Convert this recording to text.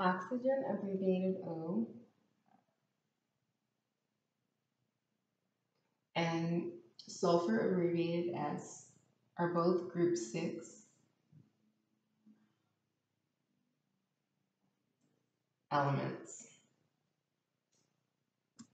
oxygen, abbreviated O, and sulfur, abbreviated S, are both group 6 elements.